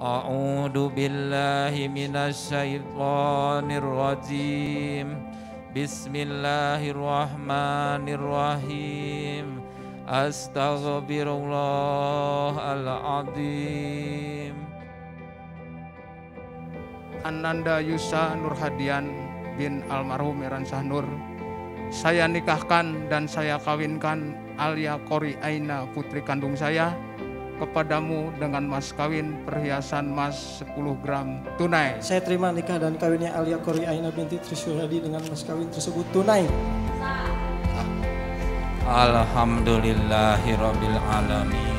أعوذ بالله من الشيطان الرجيم بسم الله الرحمن الرحيم أستغفر الله العظيم Ananda Yusa Nurhadian bin almarhum Iransah Nur. Saya nikahkan dan saya kawinkan Alia Kori Aina putri kandung saya kepadamu dengan mas kawin perhiasan emas 10 gram tunai. Saya terima nikah dan kawinnya Alia Kori Aina binti Trisuryadi dengan mas kawin tersebut tunai. Alhamdulillahirabbil alamin